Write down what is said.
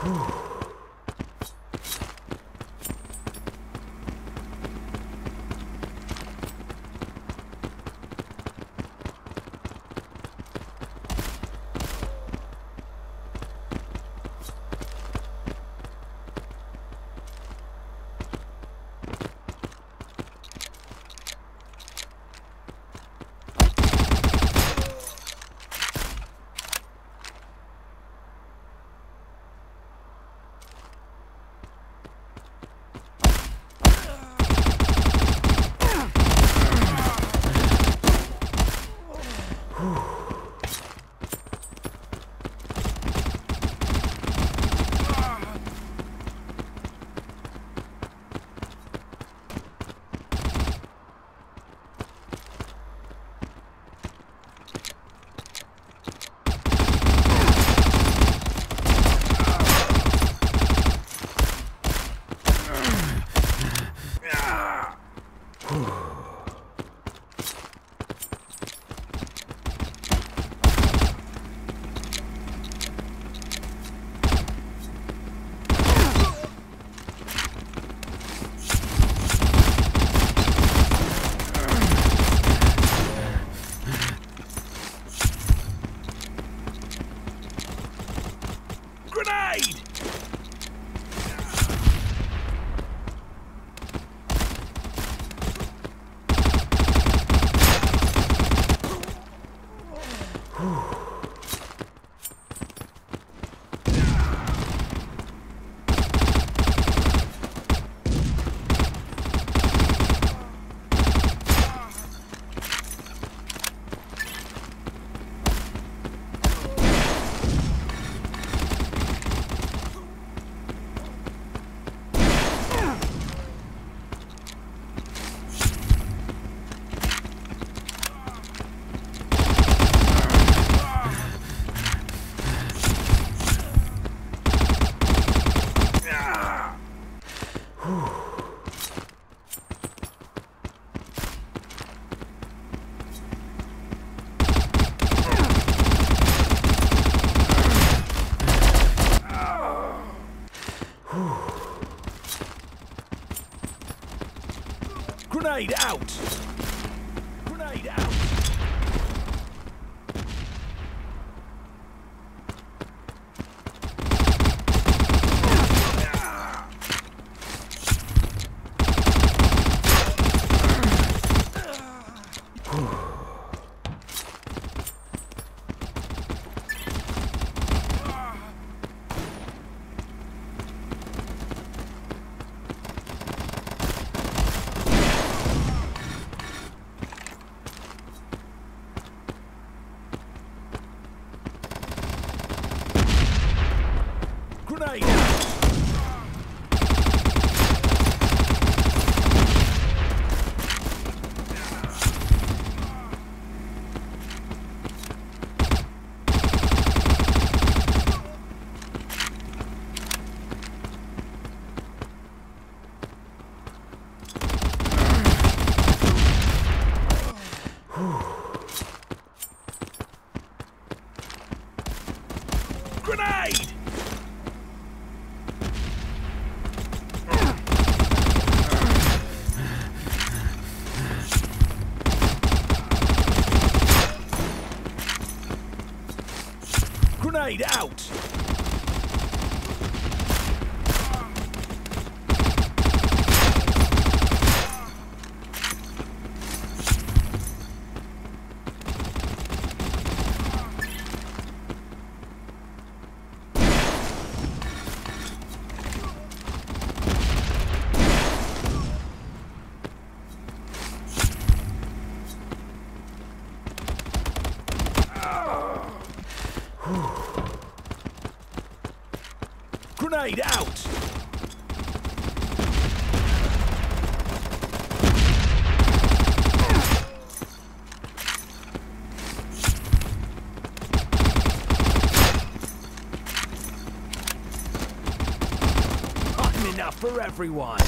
Whew. Grenade! Grenade out! Grenade out! Grenade! Grenade! Grenade out! Grenade out! I'm enough for everyone!